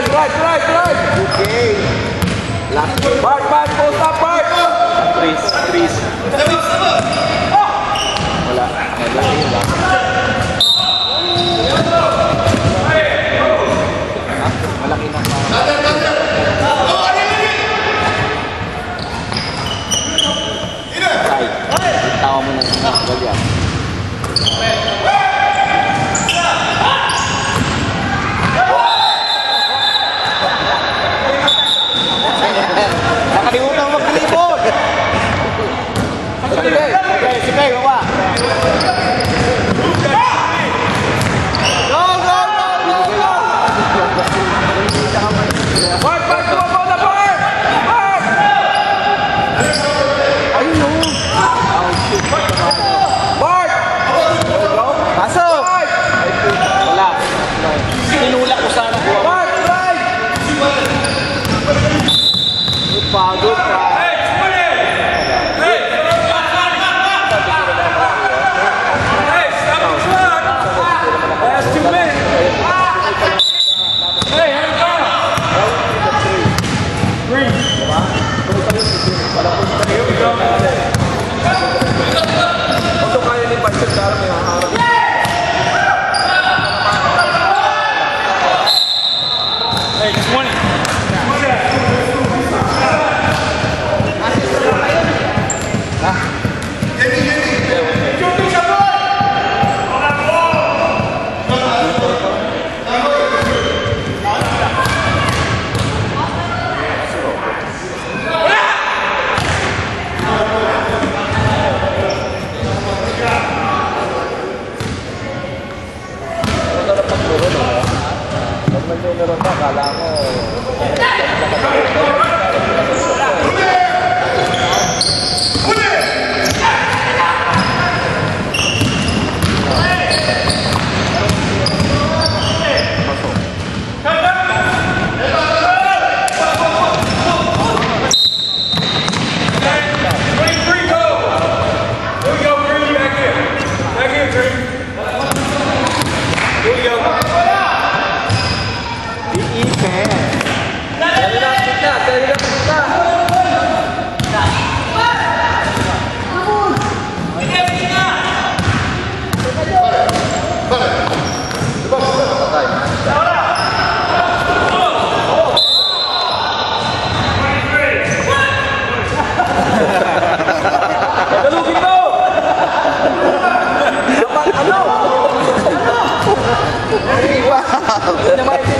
Daniel, drive, drive, drive. Okay. Last one. Bye, bye, post up, bye. Chris, Chris. Hola, hola, hola. no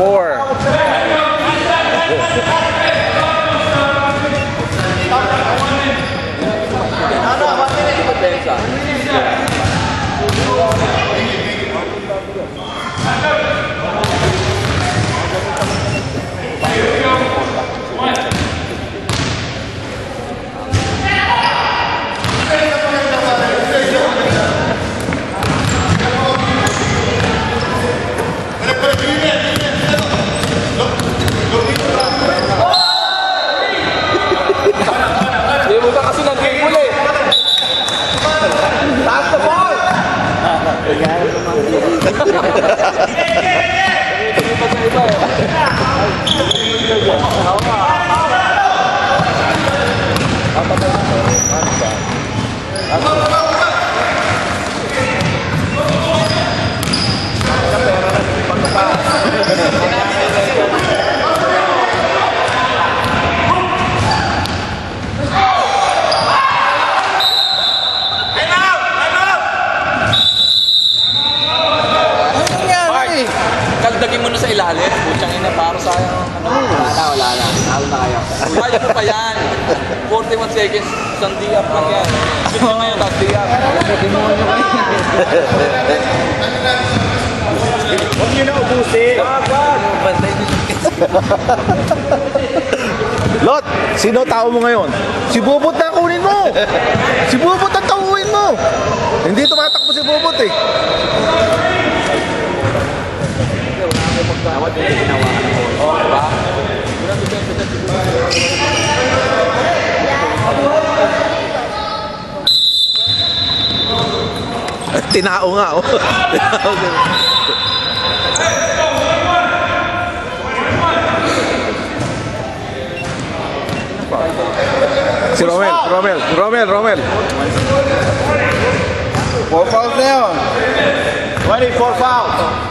four. No, Kaya mo pa yan. 41 seconds. Isang di-up lang yan. Gusto mo ngayon, tapos di-up. Huwag nyo na ubusin. Lot, sino tao mo ngayon? Si Bubot na kunin mo. Si Bubot ang tauhin mo. Hindi tumatakbo si Bubot eh. Dapat yung ginawa. Oh, diba? Tinao nga oh. Si Romel, Romel, Romel, Romel. Four fouls yun. 24 fouls.